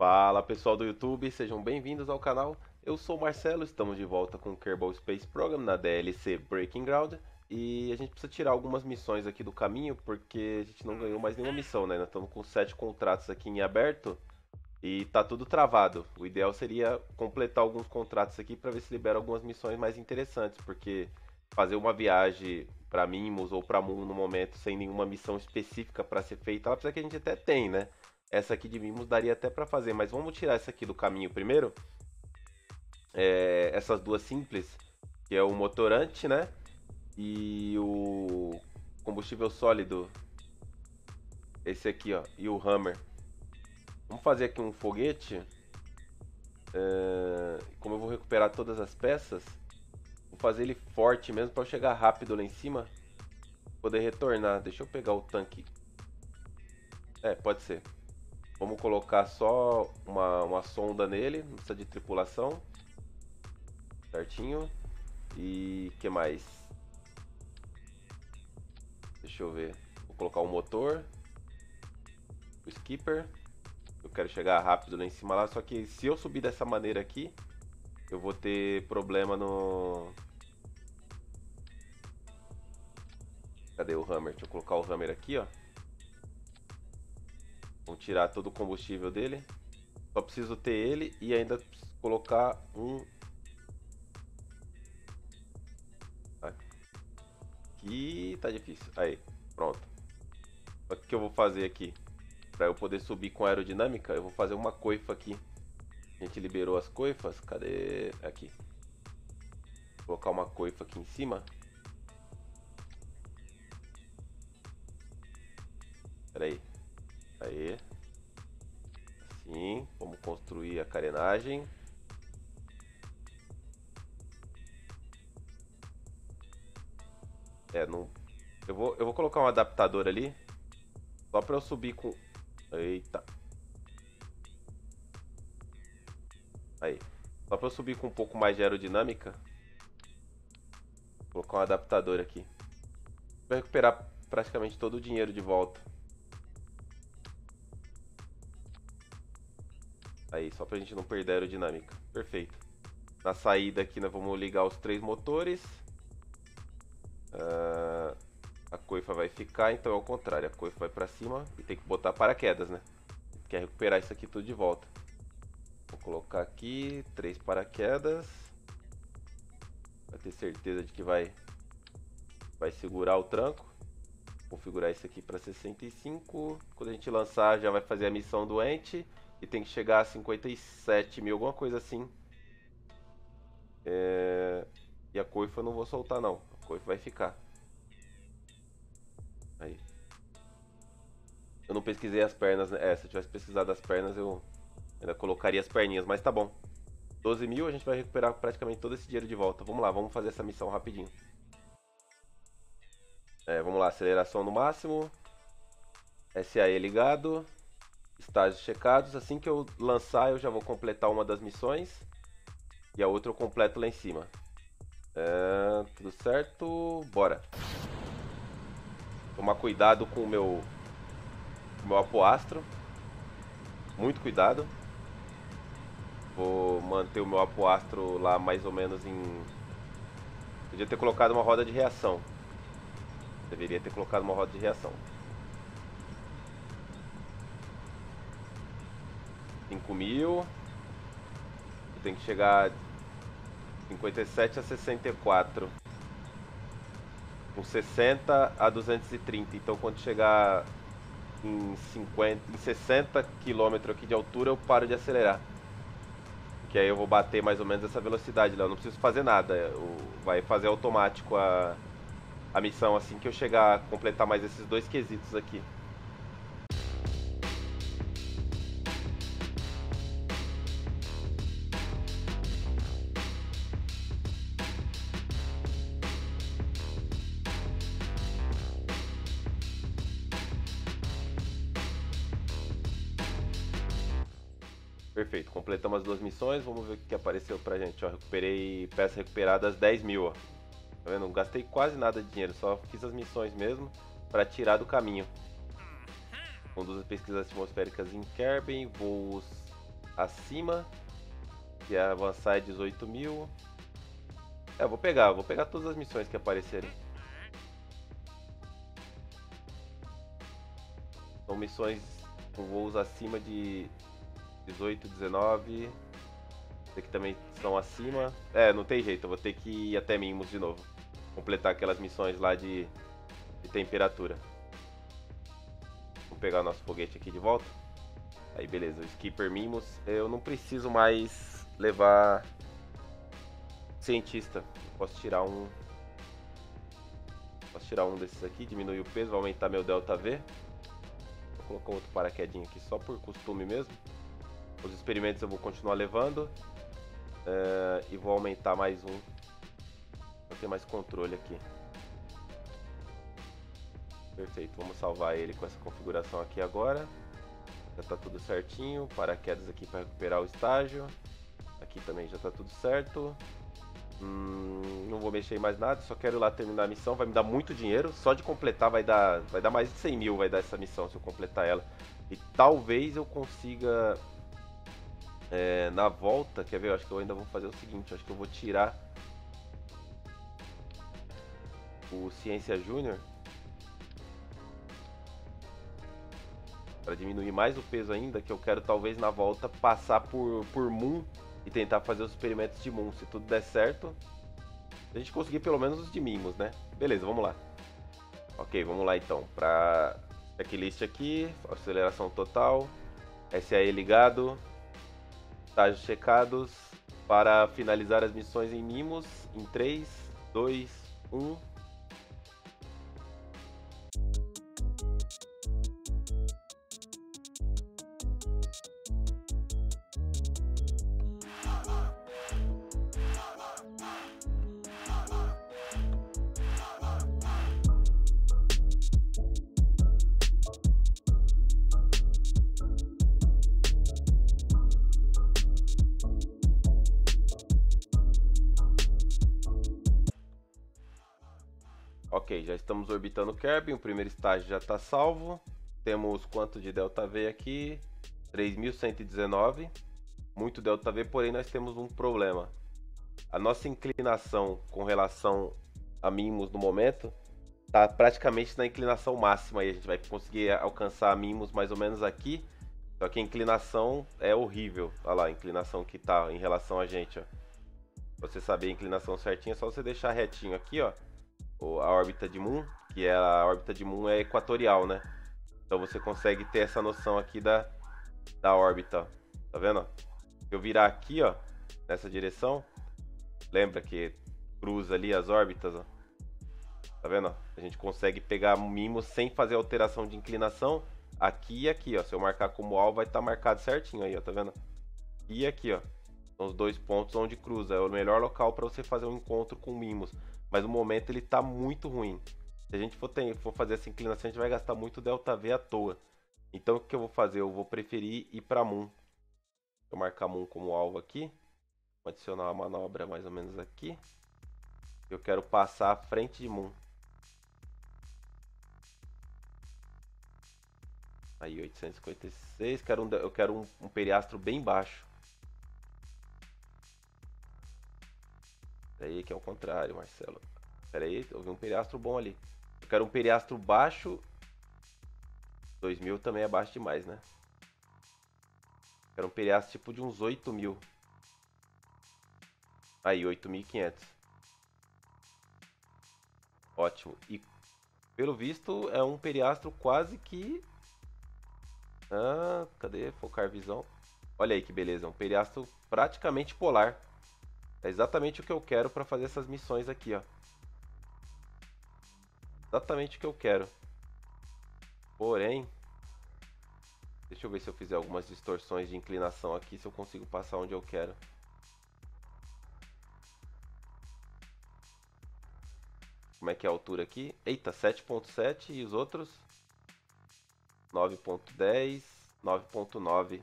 Fala pessoal do YouTube, sejam bem-vindos ao canal. Eu sou o Marcelo, estamos de volta com o Kerbal Space Program na DLC Breaking Ground e a gente precisa tirar algumas missões aqui do caminho porque a gente não ganhou mais nenhuma missão, né? Nós estamos com sete contratos aqui em aberto e tá tudo travado. O ideal seria completar alguns contratos aqui para ver se libera algumas missões mais interessantes, porque fazer uma viagem para Mimos ou para Moon no momento sem nenhuma missão específica para ser feita, apesar que a gente até tem, né? Essa aqui de Mimos daria até para fazer, mas vamos tirar essa aqui do caminho primeiro. É, essas duas simples, que é o motorante, né? E o combustível sólido. Esse aqui, ó. E o Hammer. Vamos fazer aqui um foguete. É, como eu vou recuperar todas as peças, vou fazer ele forte mesmo para chegar rápido lá em cima. Poder retornar. Deixa eu pegar o tanque. É, pode ser. Vamos colocar só uma, uma sonda nele, não precisa de tripulação. Certinho. E que mais? Deixa eu ver. Vou colocar o motor. O skipper. Eu quero chegar rápido lá em cima lá, só que se eu subir dessa maneira aqui, eu vou ter problema no... Cadê o hammer? Deixa eu colocar o hammer aqui, ó. Vamos tirar todo o combustível dele. Só preciso ter ele e ainda colocar um... Aqui tá difícil. Aí, pronto. O que eu vou fazer aqui? Para eu poder subir com aerodinâmica, eu vou fazer uma coifa aqui. A gente liberou as coifas. Cadê? Aqui. Vou colocar uma coifa aqui em cima. Construir a carenagem. É, não... Eu vou, eu vou colocar um adaptador ali. Só pra eu subir com... Eita. Aí. Só pra eu subir com um pouco mais de aerodinâmica. Vou colocar um adaptador aqui. Vou recuperar praticamente todo o dinheiro de volta. Aí, só pra gente não perder a aerodinâmica. Perfeito. Na saída aqui nós vamos ligar os três motores. Uh, a coifa vai ficar, então é o contrário. A coifa vai pra cima e tem que botar paraquedas, né? Quer recuperar isso aqui tudo de volta. Vou colocar aqui três paraquedas. Vai ter certeza de que vai, vai segurar o tranco. Configurar isso aqui para 65. Quando a gente lançar, já vai fazer a missão doente. E tem que chegar a 57 mil, alguma coisa assim. É... E a coifa eu não vou soltar não. A coifa vai ficar. Aí. Eu não pesquisei as pernas, né? É, se eu tivesse pesquisado as pernas eu ainda colocaria as perninhas, mas tá bom. 12 mil, a gente vai recuperar praticamente todo esse dinheiro de volta. Vamos lá, vamos fazer essa missão rapidinho. É, vamos lá, aceleração no máximo. SAE ligado estágios checados. Assim que eu lançar, eu já vou completar uma das missões. E a outra eu completo lá em cima. É, tudo certo? Bora. Tomar cuidado com o meu, meu apoastro. Muito cuidado. Vou manter o meu apoastro lá mais ou menos em... Podia ter colocado uma roda de reação. Deveria ter colocado uma roda de reação. 5 mil. Tem que chegar 57 a 64. Com 60 a 230. Então quando chegar em 50, em 60 km aqui de altura, eu paro de acelerar. Que aí eu vou bater mais ou menos essa velocidade lá. Eu não preciso fazer nada. Vai fazer automático a, a missão assim que eu chegar a completar mais esses dois quesitos aqui. Vamos ver o que apareceu pra gente. Ó, recuperei peças recuperadas 10 mil, ó. Tá vendo? Não gastei quase nada de dinheiro, só fiz as missões mesmo para tirar do caminho. Conduz pesquisas atmosféricas em Kerbin, voos acima, que é avançar é 18 mil. É, vou pegar, vou pegar todas as missões que aparecerem. São missões com voos acima de 18, 19. Aqui também são acima. É, não tem jeito, eu vou ter que ir até Mimos de novo. Completar aquelas missões lá de, de temperatura. Vamos pegar o nosso foguete aqui de volta. Aí beleza, o Skipper Mimos. Eu não preciso mais levar cientista. Posso tirar um. Posso tirar um desses aqui, diminuir o peso, vai aumentar meu delta V. Vou colocar outro paraquedinho aqui só por costume mesmo. Os experimentos eu vou continuar levando. Uh, e vou aumentar mais um. Pra ter mais controle aqui. Perfeito, vamos salvar ele com essa configuração aqui agora. Já está tudo certinho. Paraquedas aqui para recuperar o estágio. Aqui também já está tudo certo. Hum, não vou mexer em mais nada, só quero ir lá terminar a missão. Vai me dar muito dinheiro. Só de completar vai dar, vai dar mais de 100 mil vai dar essa missão se eu completar ela. E talvez eu consiga é, na volta, quer ver? Eu acho que eu ainda vou fazer o seguinte, acho que eu vou tirar o Ciência Júnior para diminuir mais o peso ainda, que eu quero talvez na volta passar por, por Moon e tentar fazer os experimentos de Moon. Se tudo der certo, a gente conseguir pelo menos os de Mimos, né? Beleza, vamos lá. Ok, vamos lá então. Para checklist aqui, aceleração total, SAE ligado, estágios checados para finalizar as missões em Mimos em 3, 2, 1. Ok, já estamos orbitando o Kerbin, o primeiro estágio já está salvo. Temos quanto de delta V aqui? 3.119. Muito delta V, porém nós temos um problema. A nossa inclinação com relação a Mimos no momento está praticamente na inclinação máxima. E a gente vai conseguir alcançar a Mimos mais ou menos aqui. Só que a inclinação é horrível. Olha lá a inclinação que está em relação a gente. Ó. Você saber a inclinação certinha, é só você deixar retinho aqui, ó a órbita de Moon, que é a órbita de Moon é equatorial, né? Então você consegue ter essa noção aqui da, da órbita, tá vendo? Se eu virar aqui, ó, nessa direção, lembra que cruza ali as órbitas, ó. Tá vendo? A gente consegue pegar mimo sem fazer alteração de inclinação aqui e aqui, ó. Se eu marcar como alvo, vai estar tá marcado certinho aí, ó, tá vendo? E aqui, ó. São os dois pontos onde cruza. É o melhor local para você fazer um encontro com mimos. Mas no momento ele tá muito ruim. Se a gente for, ter, for fazer essa inclinação, a gente vai gastar muito delta V à toa. Então o que eu vou fazer? Eu vou preferir ir para Moon. Vou marcar Moon como alvo aqui. Vou adicionar uma manobra mais ou menos aqui. Eu quero passar à frente de Moon. Aí 856. Quero um, eu quero um, um periastro bem baixo. Pera aí, que é o contrário, Marcelo. Pera aí, eu vi um periastro bom ali. Eu quero um periastro baixo. 2000 também é baixo demais, né? Eu quero um periastro tipo de uns 8000. Aí, 8500. Ótimo. E pelo visto é um periastro quase que. Ah, cadê? Focar visão. Olha aí que beleza, um periastro praticamente polar. É exatamente o que eu quero para fazer essas missões aqui, ó. Exatamente o que eu quero. Porém, deixa eu ver se eu fizer algumas distorções de inclinação aqui, se eu consigo passar onde eu quero. Como é que é a altura aqui? Eita, 7.7 e os outros? 9.10, 9.9.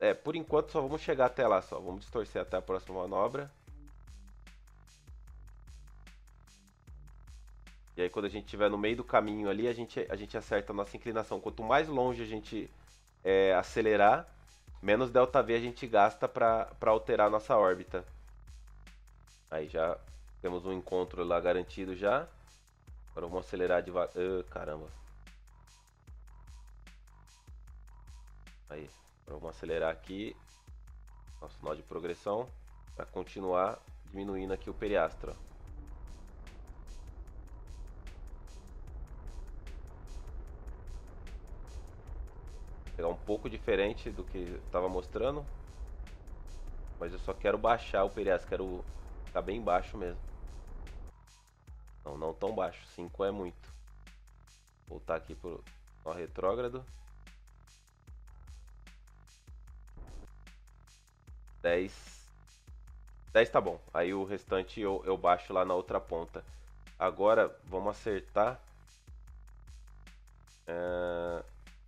É, por enquanto só vamos chegar até lá só. Vamos distorcer até a próxima manobra. E aí quando a gente estiver no meio do caminho ali, a gente, a gente acerta a nossa inclinação. Quanto mais longe a gente é, acelerar, menos ΔV a gente gasta para alterar a nossa órbita. Aí já temos um encontro lá garantido já. Agora vamos acelerar devagar. Uh, caramba. Aí, agora vamos acelerar aqui nosso nó de progressão para continuar diminuindo aqui o periastro. Pegar um pouco diferente do que estava mostrando. Mas eu só quero baixar o periastro, quero ficar bem baixo mesmo. Não, não tão baixo, 5 é muito. Voltar aqui pro nó retrógrado. 10. 10 tá bom. Aí o restante eu, eu baixo lá na outra ponta. Agora vamos acertar é,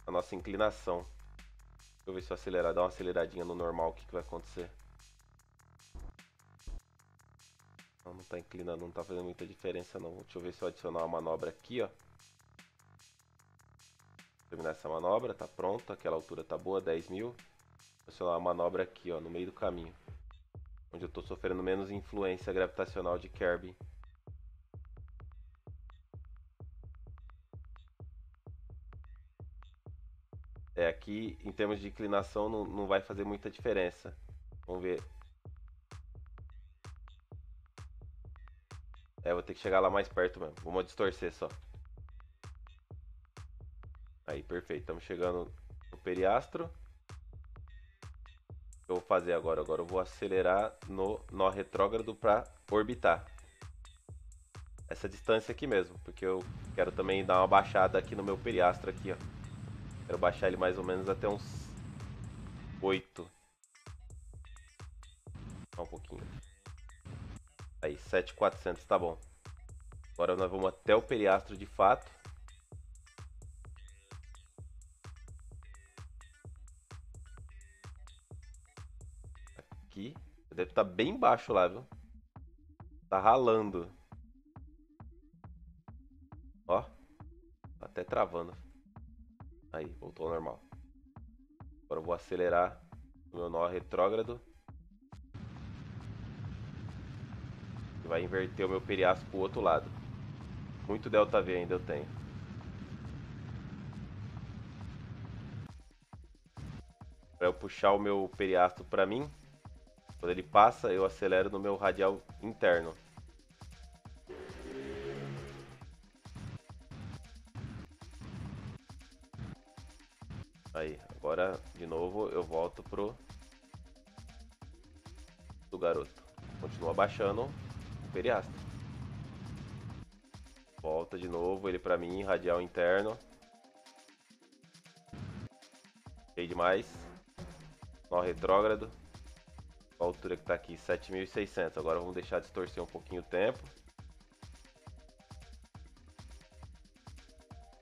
a nossa inclinação. Deixa eu ver se eu acelerar, dar uma aceleradinha no normal, o que, que vai acontecer. Não, não tá inclinando, não tá fazendo muita diferença não. Deixa eu ver se eu adicionar uma manobra aqui, ó. Terminar essa manobra, tá pronta, aquela altura tá boa, 10 mil adicionar uma manobra aqui, ó, no meio do caminho. Onde eu estou sofrendo menos influência gravitacional de Kirby. É, aqui em termos de inclinação não, não vai fazer muita diferença. Vamos ver. É, vou ter que chegar lá mais perto mesmo. Vamos distorcer só. Aí, perfeito. Estamos chegando no periastro eu vou fazer agora? Agora eu vou acelerar no nó retrógrado para orbitar. Essa distância aqui mesmo, porque eu quero também dar uma baixada aqui no meu periastro aqui, ó. Quero baixar ele mais ou menos até uns 8. Só um pouquinho. Aí, 7,400, tá bom. Agora nós vamos até o periastro de fato. Deve estar tá bem baixo lá, viu? Tá ralando. Ó. Tá até travando. Aí, voltou ao normal. Agora eu vou acelerar o meu nó retrógrado. E vai inverter o meu periastro pro outro lado. Muito delta V ainda eu tenho. Para eu puxar o meu periastro para mim, quando ele passa, eu acelero no meu radial interno. Aí, agora de novo eu volto pro do garoto. Continua baixando o periastro. Volta de novo ele para mim, radial interno. Cheio demais. Nó retrógrado altura que está aqui, 7.600. Agora vamos deixar distorcer um pouquinho o tempo.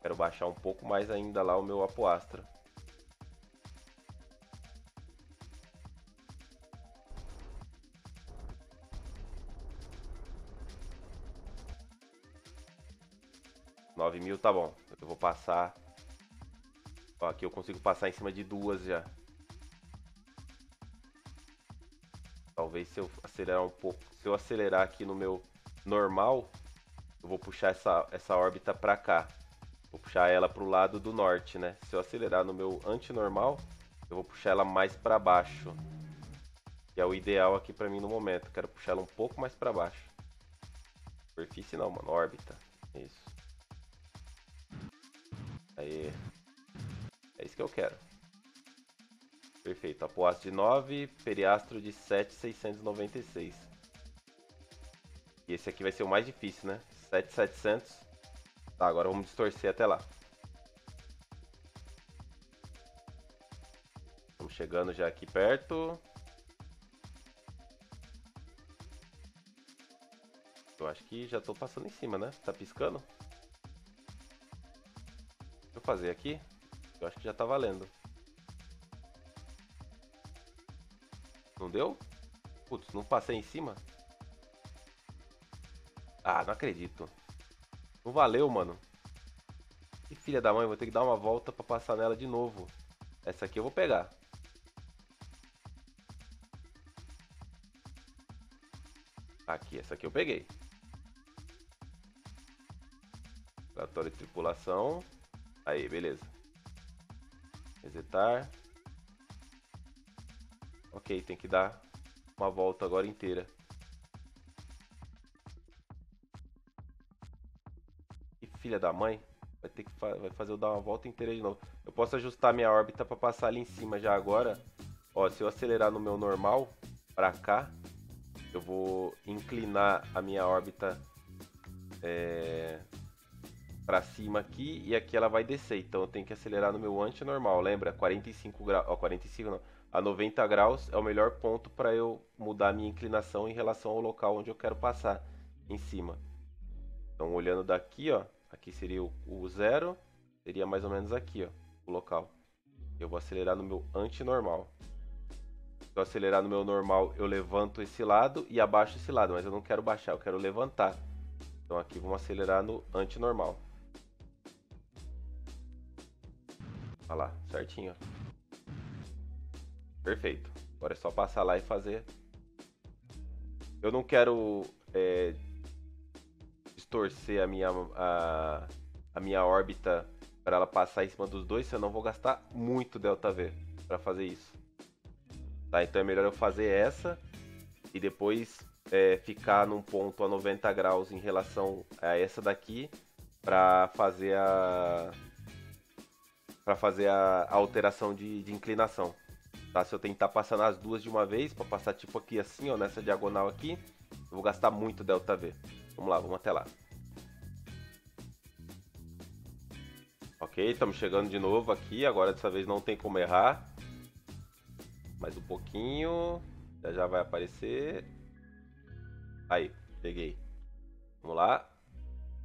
Quero baixar um pouco mais ainda lá o meu apoastra. Nove mil tá bom. Eu vou passar. Ó, aqui eu consigo passar em cima de duas já. Talvez se eu acelerar um pouco, se eu acelerar aqui no meu normal, eu vou puxar essa, essa órbita para cá. Vou puxar ela para o lado do norte, né? Se eu acelerar no meu antinormal, eu vou puxar ela mais para baixo. Que é o ideal aqui para mim no momento. Quero puxar ela um pouco mais para baixo. Superfície não, mano. Órbita. Isso. Aí. É isso que eu quero. Perfeito. Apoasto de 9, periastro de 7,696. E esse aqui vai ser o mais difícil, né? 7,700. Tá, agora vamos distorcer até lá. Estamos chegando já aqui perto. Eu acho que já estou passando em cima, né? Tá piscando? Deixa eu fazer aqui. Eu acho que já tá valendo. Não deu? Putz, não passei em cima? Ah, não acredito. Não valeu, mano. Que filha da mãe, vou ter que dar uma volta pra passar nela de novo. Essa aqui eu vou pegar. Aqui, essa aqui eu peguei. Relatório de tripulação. Aí, beleza. Resetar. Ok, tem que dar uma volta agora inteira. Que filha da mãe. Vai ter que fa vai fazer eu dar uma volta inteira de novo. Eu posso ajustar minha órbita para passar ali em cima já agora. Ó, se eu acelerar no meu normal, para cá, eu vou inclinar a minha órbita é, para cima aqui e aqui ela vai descer. Então eu tenho que acelerar no meu anti-normal, lembra? 45 graus, ó, 45 não, a 90 graus é o melhor ponto para eu mudar a minha inclinação em relação ao local onde eu quero passar em cima. Então olhando daqui, ó, aqui seria o, o zero, seria mais ou menos aqui, ó, o local. Eu vou acelerar no meu anti-normal. Se eu acelerar no meu normal, eu levanto esse lado e abaixo esse lado, mas eu não quero baixar, eu quero levantar. Então aqui vamos acelerar no anti-normal. Olha lá, certinho. Perfeito. Agora é só passar lá e fazer. Eu não quero é, distorcer a minha, a, a minha órbita para ela passar em cima dos dois, senão eu vou gastar muito ΔV para fazer isso. Tá, então é melhor eu fazer essa e depois é, ficar num ponto a 90 graus em relação a essa daqui para fazer a para fazer a, a alteração de, de, inclinação. Tá? Se eu tentar passar nas duas de uma vez, para passar tipo aqui assim, ó, nessa diagonal aqui, eu vou gastar muito ΔV. Vamos lá, vamos até lá. Ok, estamos chegando de novo aqui. Agora dessa vez não tem como errar. Mais um pouquinho. Já já vai aparecer. Aí, peguei. Vamos lá.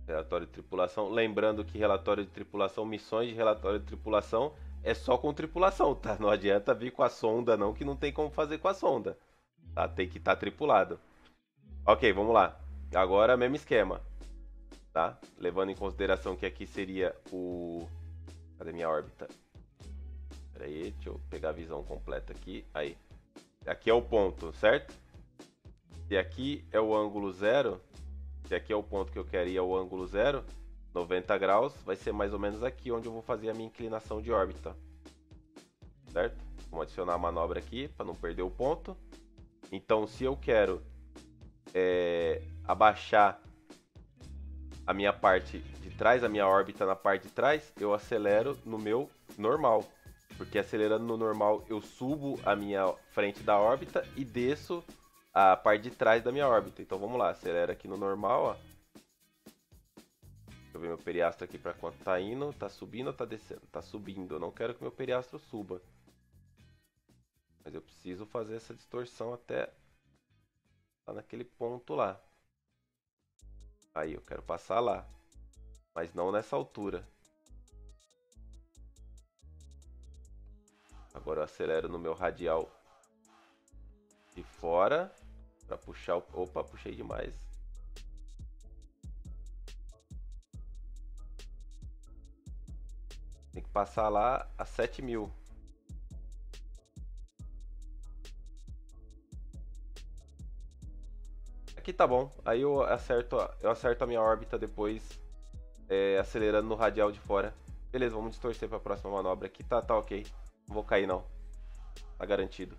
Relatório de tripulação. Lembrando que relatório de tripulação, missões de relatório de tripulação é só com tripulação, tá? Não adianta vir com a sonda não, que não tem como fazer com a sonda. Tá? Tem que estar tá tripulado. Ok, vamos lá. Agora, mesmo esquema. Tá? Levando em consideração que aqui seria o... Cadê minha órbita? Pera aí, deixa eu pegar a visão completa aqui. Aí. Aqui é o ponto, certo? Se aqui é o ângulo zero, se aqui é o ponto que eu queria, é o ângulo zero, 90 graus, vai ser mais ou menos aqui onde eu vou fazer a minha inclinação de órbita. Certo? Vamos adicionar a manobra aqui para não perder o ponto. Então, se eu quero é, abaixar a minha parte de trás, a minha órbita na parte de trás, eu acelero no meu normal. Porque acelerando no normal eu subo a minha frente da órbita e desço a parte de trás da minha órbita. Então vamos lá, acelera aqui no normal, ó. Deixa eu ver meu periastro aqui para quanto tá indo, tá subindo ou tá descendo? Tá subindo, eu não quero que meu periastro suba. Mas eu preciso fazer essa distorção até tá naquele ponto lá. Aí eu quero passar lá, mas não nessa altura. Agora eu acelero no meu radial de fora para puxar o... Opa, puxei demais. Passar lá a 7 mil. Aqui tá bom. Aí eu acerto, eu acerto a minha órbita depois, é, acelerando no radial de fora. Beleza, vamos distorcer para a próxima manobra. Aqui tá, tá ok. Não vou cair não. Tá garantido.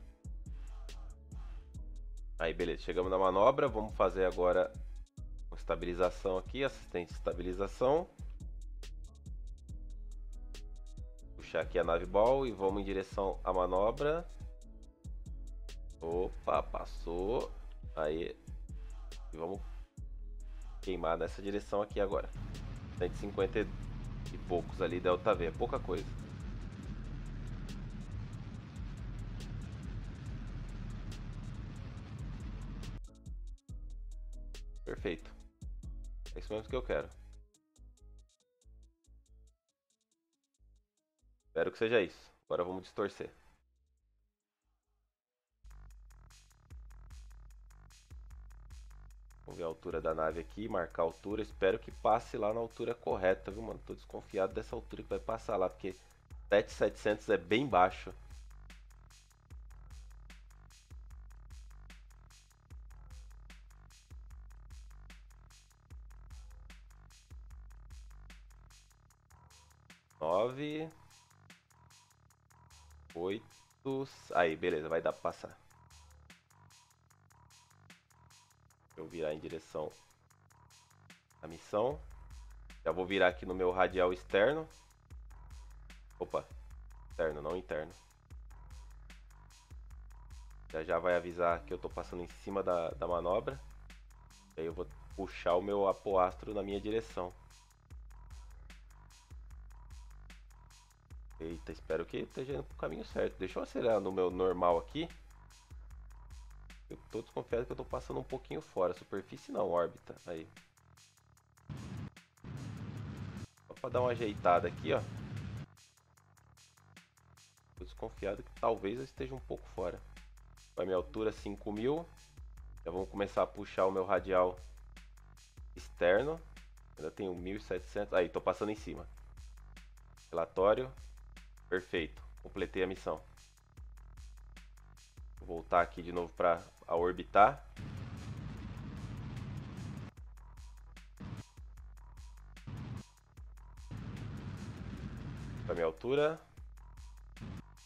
Aí, beleza. Chegamos na manobra. Vamos fazer agora estabilização aqui. Assistente de estabilização. Puxar aqui a nave ball e vamos em direção à manobra. Opa, passou. Aí. E vamos queimar nessa direção aqui agora. 150 e poucos ali, delta V. É pouca coisa. Perfeito. É isso mesmo que eu quero. Espero que seja isso. Agora vamos distorcer. Vamos ver a altura da nave aqui, marcar a altura. Espero que passe lá na altura correta, viu, mano? Tô desconfiado dessa altura que vai passar lá, porque 7700 é bem baixo. Nove... Oito. Aí, beleza, vai dar pra passar. Eu virar em direção à missão. Já vou virar aqui no meu radial externo. Opa, externo, não interno. Já já vai avisar que eu tô passando em cima da, da manobra. E aí eu vou puxar o meu apoastro na minha direção. Eita, espero que esteja indo pro caminho certo. Deixa eu acelerar no meu normal aqui. Eu tô desconfiado que eu tô passando um pouquinho fora. Superfície não, órbita. Aí. Só pra dar uma ajeitada aqui, ó. Tô desconfiado que talvez eu esteja um pouco fora. A minha altura 5000. Já vamos começar a puxar o meu radial externo. Ainda tenho 1700. Aí, tô passando em cima. Relatório. Perfeito. Completei a missão. Vou voltar aqui de novo para orbitar. Para minha altura.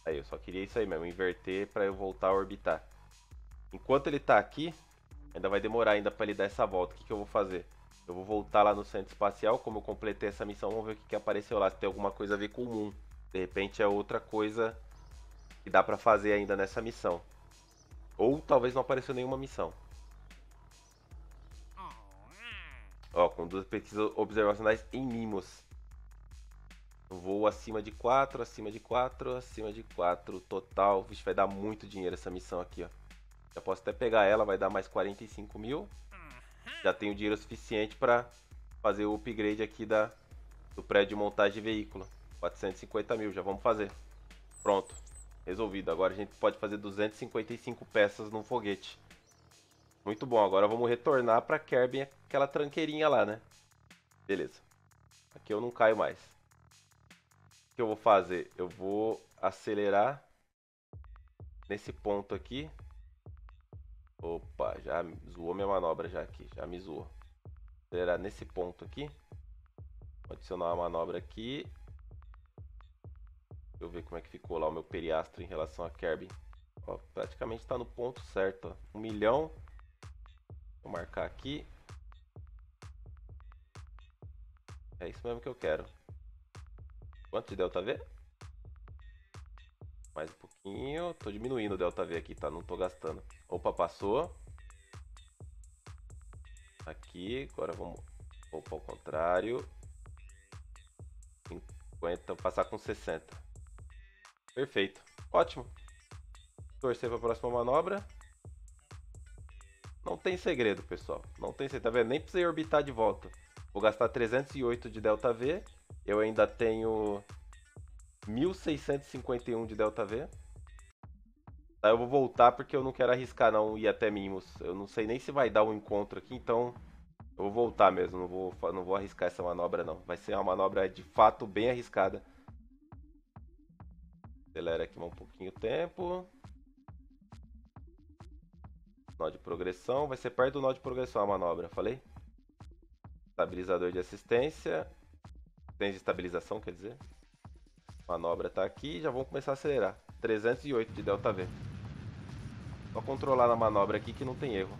Aí, eu só queria isso aí mesmo, inverter para eu voltar a orbitar. Enquanto ele está aqui, ainda vai demorar ainda para ele dar essa volta. O que, que eu vou fazer? Eu vou voltar lá no centro espacial, como eu completei essa missão, vamos ver o que, que apareceu lá, se tem alguma coisa a ver com o Moon. De repente é outra coisa que dá pra fazer ainda nessa missão. Ou talvez não apareceu nenhuma missão. Ó, com duas pesquisas observacionais em Mimos. Voo acima de 4, acima de 4, acima de 4. Total. Vixe, vai dar muito dinheiro essa missão aqui, ó. Já posso até pegar ela, vai dar mais 45 mil. Já tenho dinheiro suficiente para fazer o upgrade aqui da, do prédio de montagem de veículo. 450 mil, já vamos fazer. Pronto, resolvido. Agora a gente pode fazer 255 peças num foguete. Muito bom, agora vamos retornar para Kerbin, aquela tranqueirinha lá, né? Beleza. Aqui eu não caio mais. O que eu vou fazer? Eu vou acelerar nesse ponto aqui. Opa, já zoou minha manobra já aqui, já me zoou. Acelerar nesse ponto aqui. Vou adicionar uma manobra aqui eu ver como é que ficou lá o meu periastro em relação a Kerbin. Ó, praticamente está no ponto certo. Ó. Um milhão. Vou marcar aqui. É isso mesmo que eu quero. Quanto de delta V? Mais um pouquinho. Tô diminuindo o delta V aqui, tá? Não tô gastando. Opa, passou. Aqui, agora vamos... Opa, ao contrário. 50, passar com 60. Perfeito. Ótimo. Torcer para a próxima manobra. Não tem segredo, pessoal. Não tem segredo. Tá vendo? Nem precisei orbitar de volta. Vou gastar 308 de delta V. Eu ainda tenho 1651 de delta V. Tá, eu vou voltar porque eu não quero arriscar não ir até Mimos. Eu não sei nem se vai dar um encontro aqui, então eu vou voltar mesmo. Não vou, não vou arriscar essa manobra não. Vai ser uma manobra de fato bem arriscada. Acelera aqui um pouquinho o tempo. Nó de progressão. Vai ser perto do nó de progressão a manobra, falei? Estabilizador de assistência. Tem de estabilização, quer dizer. Manobra está aqui. Já vamos começar a acelerar. 308 de delta V. Só controlar na manobra aqui que não tem erro.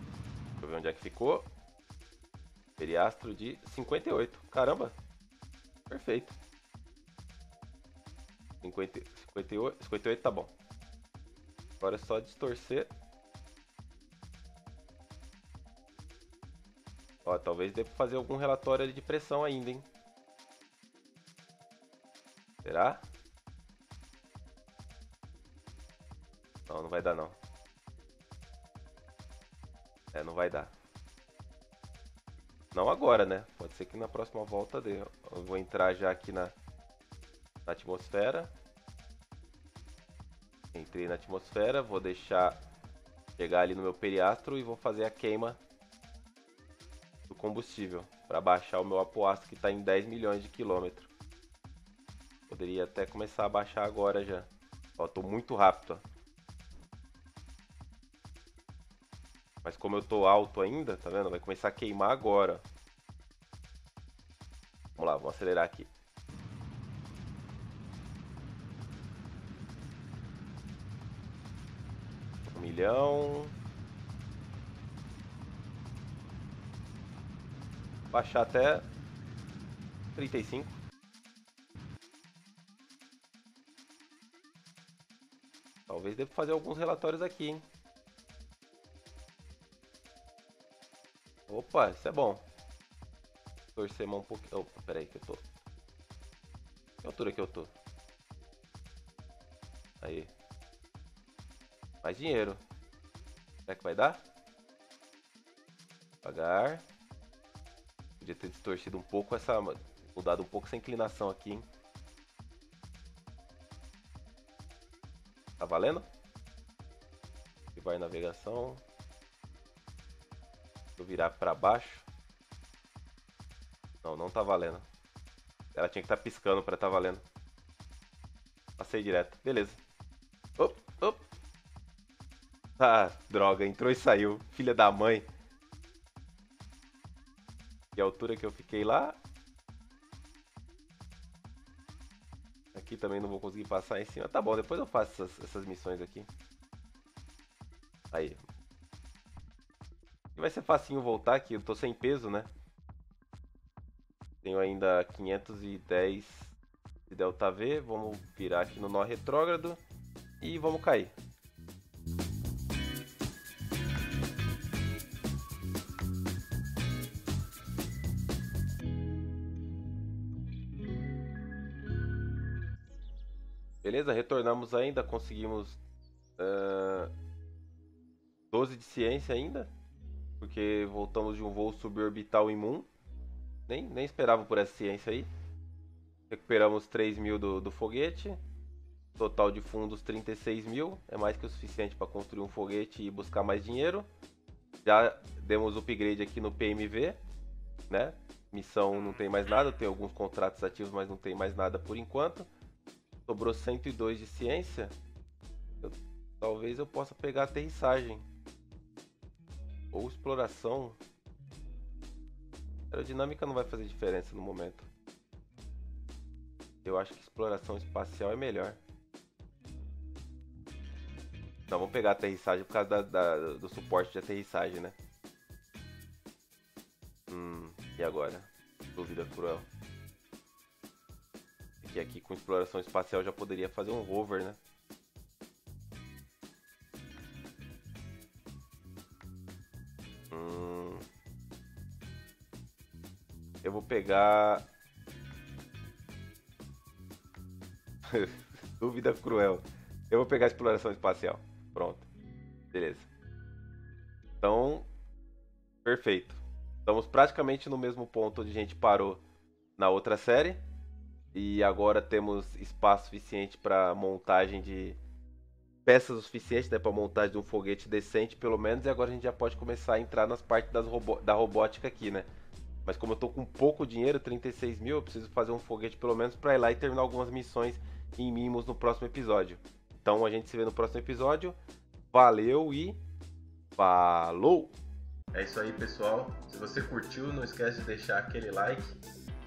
Deixa eu ver onde é que ficou. Periastro de 58. Caramba! Perfeito. 50, 58, 58 tá bom. Agora é só distorcer. Ó, talvez dê pra fazer algum relatório de pressão ainda, hein? Será? Não, não vai dar não. É, não vai dar. Não agora, né? Pode ser que na próxima volta dê. Eu vou entrar já aqui na na atmosfera. Entrei na atmosfera, vou deixar chegar ali no meu periastro e vou fazer a queima do combustível para baixar o meu apoastro que está em 10 milhões de quilômetros. Poderia até começar a baixar agora já. Ó, tô muito rápido. Ó. Mas como eu tô alto ainda, tá vendo? Vai começar a queimar agora. Vamos lá, vamos acelerar aqui. Milhão. Baixar até 35. Talvez deva fazer alguns relatórios aqui, hein? Opa, isso é bom. Torcer mais um pouquinho. Opa, peraí que eu tô. Que altura que eu tô? Aí. Mais dinheiro. Será que vai dar? Pagar. Podia ter distorcido um pouco essa. Mudado um pouco essa inclinação aqui, hein? Tá valendo? Ativar navegação. Vou virar para baixo. Não, não tá valendo. Ela tinha que estar tá piscando para tá valendo. Passei direto. Beleza. Ah, droga, entrou e saiu. Filha da mãe. Que altura que eu fiquei lá? Aqui também não vou conseguir passar em cima. Tá bom, depois eu faço essas, essas missões aqui. Aí. Vai ser facinho voltar aqui, eu tô sem peso, né? Tenho ainda 510 de delta V. Vamos virar aqui no nó retrógrado e vamos cair. Beleza, retornamos ainda, conseguimos uh, 12 de ciência ainda, porque voltamos de um voo suborbital imum. Nem, nem esperava por essa ciência aí. Recuperamos 3 mil do, do foguete. Total de fundos 36 mil. É mais que o suficiente para construir um foguete e buscar mais dinheiro. Já demos upgrade aqui no PMV, né? Missão não tem mais nada, tem alguns contratos ativos, mas não tem mais nada por enquanto. Sobrou 102 de ciência. Eu, talvez eu possa pegar aterrissagem. Ou exploração. Aerodinâmica não vai fazer diferença no momento. Eu acho que exploração espacial é melhor. Não, vamos pegar aterrissagem por causa da, da, do suporte de aterrissagem, né? Hum, e agora? Dúvida cruel que aqui com exploração espacial já poderia fazer um rover, né? Hum... Eu vou pegar... Dúvida cruel. Eu vou pegar exploração espacial. Pronto. Beleza. Então, perfeito. Estamos praticamente no mesmo ponto onde a gente parou na outra série. E agora temos espaço suficiente para montagem de peças o suficiente né, para montagem de um foguete decente, pelo menos. E agora a gente já pode começar a entrar nas partes da robótica aqui, né? Mas como eu tô com pouco dinheiro, 36 mil, eu preciso fazer um foguete pelo menos para ir lá e terminar algumas missões em mimos no próximo episódio. Então a gente se vê no próximo episódio. Valeu e falou! É isso aí, pessoal. Se você curtiu, não esquece de deixar aquele like